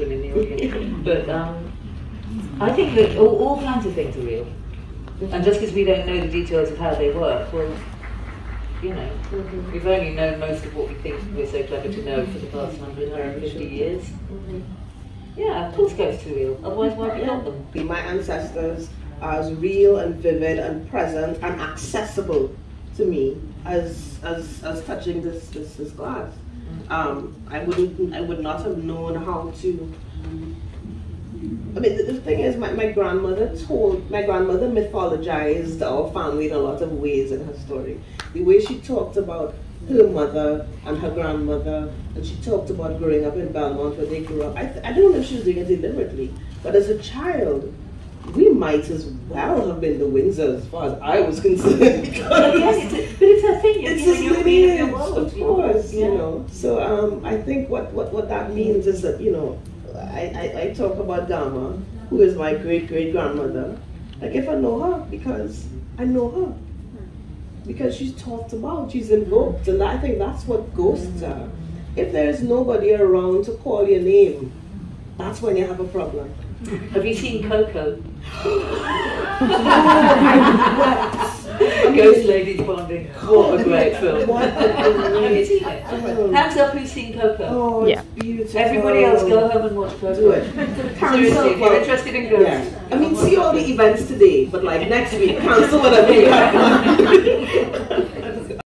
children in the audience. But um, I think that all, all kinds of things are real. And just because we don't know the details of how they work, well, you know, Mm-hmm. we've only known most of what we think we're so clever to know for the past 100, 150 years. Mm-hmm. Yeah, of course ghosts are real. Otherwise, why have we got them? Be my ancestors are as real and vivid and present and accessible to me as as, as touching this, this this glass. Um, I wouldn't I would not have known how to I mean, the, the thing is, my, my grandmother told, my grandmother mythologized our family in a lot of ways in her story. The way she talked about her mother and her grandmother, and she talked about growing up in Belmont where they grew up. I, th- I don't know if she was doing it deliberately, but as a child, we might as well have been the Windsors as far as I was concerned. But yes, it's a, but it's a thing. it's you know, just you're what it being of your world. of course, Yeah. you know. So um, I think what, what, what that means is that, you know, I, I, I talk about Dama, who is my great great grandmother. Like if I know her, because I know her. Because she's talked about, she's invoked, and I think that's what ghosts are. If there is nobody around to call your name, that's when you have a problem. Have you seen Coco? I Ghost Ladies Bonding. What a great film. What a Have you seen it? film. Hands up who's seen Coco. Oh, Yeah. beautiful. Everybody else go home and watch Coco. Do it. Seriously, if you're interested in ghosts. Yeah. I mean, see all the events today, but like next week, cancel whatever you have.